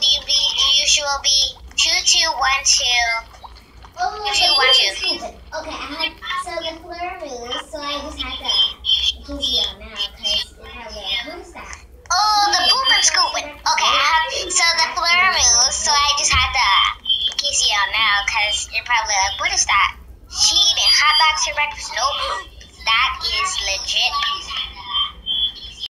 will be two two one two. Oh, Two, one, two. stupid. Okay, I have, so the fleur moves, so I just had to accuse you now because you're probably like, what is that? Oh, the boom and scooping. Okay, I have so the fleur moves, so I just had to kiss you out now because you're probably like, what is that? She eating hot dogs for breakfast? Nope, that is legit